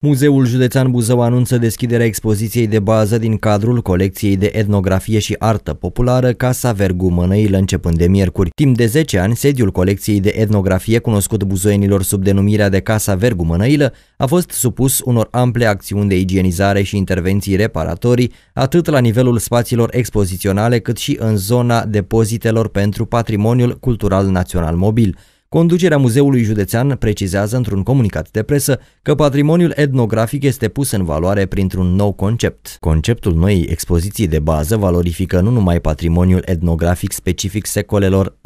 Muzeul Județean Buzău anunță deschiderea expoziției de bază din cadrul colecției de etnografie și artă populară Casa Vergu Mănăilă începând de miercuri. Timp de 10 ani, sediul colecției de etnografie cunoscut buzoienilor sub denumirea de Casa Vergu Mănăilă a fost supus unor ample acțiuni de igienizare și intervenții reparatorii, atât la nivelul spațiilor expoziționale cât și în zona depozitelor pentru patrimoniul cultural național mobil. Conducerea Muzeului Județean precizează într-un comunicat de presă că patrimoniul etnografic este pus în valoare printr-un nou concept. Conceptul noii expoziții de bază valorifică nu numai patrimoniul etnografic specific secolelor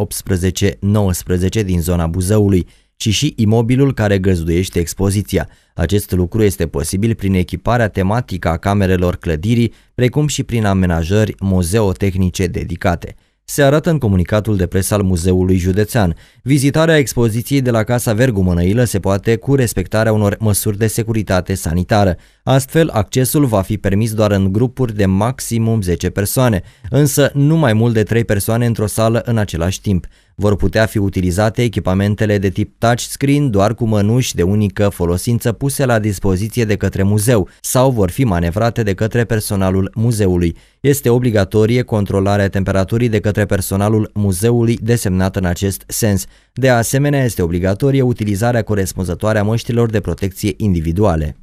18-19 din zona Buzăului, ci și imobilul care găzduiește expoziția. Acest lucru este posibil prin echiparea tematică a camerelor clădirii, precum și prin amenajări muzeotehnice dedicate se arată în comunicatul de presă al Muzeului Județean. Vizitarea expoziției de la Casa Vergu Mănăilă se poate cu respectarea unor măsuri de securitate sanitară. Astfel, accesul va fi permis doar în grupuri de maximum 10 persoane, însă nu mai mult de 3 persoane într-o sală în același timp. Vor putea fi utilizate echipamentele de tip touchscreen doar cu mănuși de unică folosință puse la dispoziție de către muzeu sau vor fi manevrate de către personalul muzeului. Este obligatorie controlarea temperaturii de către personalul muzeului desemnat în acest sens. De asemenea, este obligatorie utilizarea corespunzătoare a măștilor de protecție individuale.